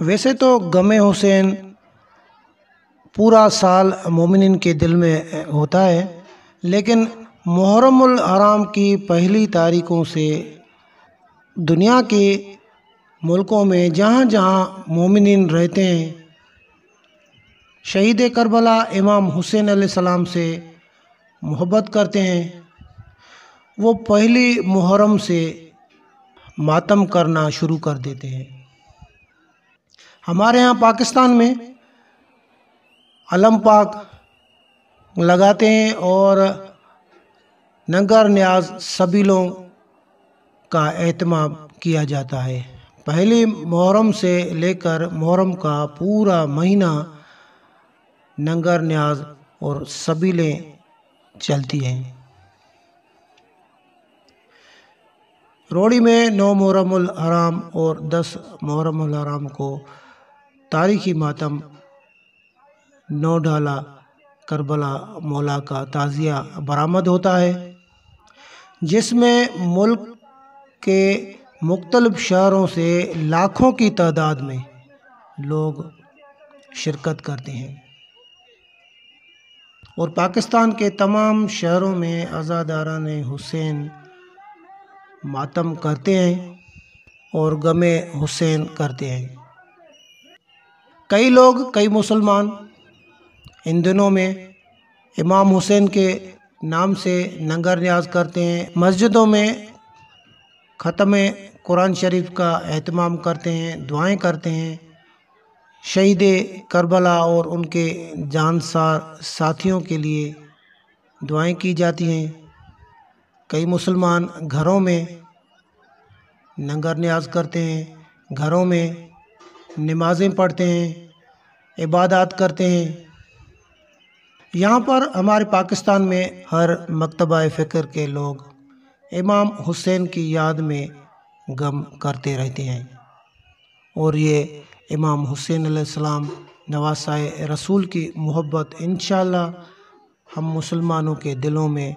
ویسے تو غم حسین پورا سال مومنین کے دل میں ہوتا ہے، لیکن محرم الحرام کی پہلی تاریخوں سے دنیا کے ملکوں میں جہاں جہاں مومنین رہتے ہیں، شہید کربلا امام حسین علیہ السلام سے محبت کرتے ہیں۔ وہ پہلی محرم سے ماتم کرنا شروع کر دیتے ہیں۔ ہمارے ہاں پاکستان میں علم پاک لگاتے ہیں اور نگر نیاز سبیلوں کا اہتمام کیا جاتا ہے۔ پہلی محرم سے لے کر محرم کا پورا مہینہ ننگر نیاز اور سبیلیں چلتی ہیں۔ روڑی میں نو محرم الحرام اور دس محرم الحرام کو تاریخی ماتم نو ڈھالا کربلا مولا کا تعزیہ برآمد ہوتا ہے، جس میں ملک کے مختلف شہروں سے لاکھوں کی تعداد میں لوگ شرکت کرتے ہیں۔ اور پاکستان کے تمام شہروں میں عزاداران حسین ماتم کرتے ہیں اور غم حسین کرتے ہیں۔ کئی لوگ، کئی مسلمان ان دنوں میں امام حسین کے نام سے ننگر نیاز کرتے ہیں، مسجدوں میں ختم قرآن شریف کا اہتمام کرتے ہیں، دعائیں کرتے ہیں۔ شہید کربلا اور ان کے جانسار ساتھیوں کے لیے دعائیں کی جاتی ہیں۔ کئی مسلمان گھروں میں ننگر نیاز کرتے ہیں، گھروں میں نمازیں پڑھتے ہیں، عبادات کرتے ہیں۔ یہاں پر ہمارے پاکستان میں ہر مکتبہ فکر کے لوگ امام حسین کی یاد میں غم کرتے رہتے ہیں۔ اور یہ امام حسین علیہ السلام نواسائے رسول کی محبت انشاءاللہ ہم مسلمانوں کے دلوں میں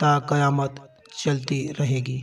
تا قیامت چلتی رہے گی۔